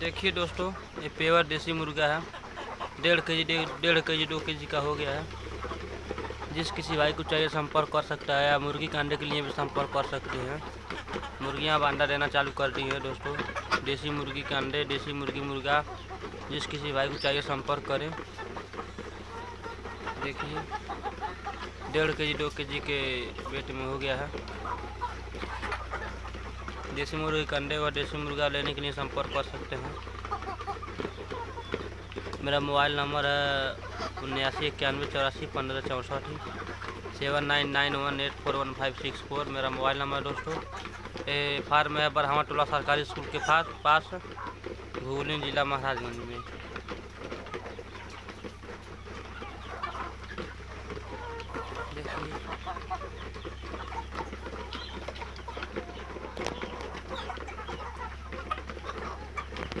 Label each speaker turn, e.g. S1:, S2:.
S1: देखिए दोस्तों, ये पेवर देसी मुर्गा है। डेढ़ के जी डेढ़ के जी दो के जी का हो गया है। जिस किसी भाई को चाहिए संपर्क कर सकता है या मुर्गी के अंडे के लिए भी संपर्क कर सकते हैं। मुर्गियाँ अब अंडा देना चालू कर दी है दोस्तों। देसी मुर्गी के अंडे देसी मुर्गी मुर्गा, जिस किसी भाई को चाहिए संपर्क करें। देखिए, डेढ़ के जी दो के जी के वेट में हो गया है। देसी मुर्गी अंडे और देसी मुर्गा लेने के लिए संपर्क कर सकते हैं। मेरा मोबाइल नंबर है उन्यासी इक्यानवे चौरासी पंद्रह चौंसठ। Seven nine nine one eight four one five six four. मेरा मोबाइल नंबर दोस्तों। ये फार्म है बरहावा टोला सरकारी स्कूल के पास पास भूलिन जिला महाराजगंज में।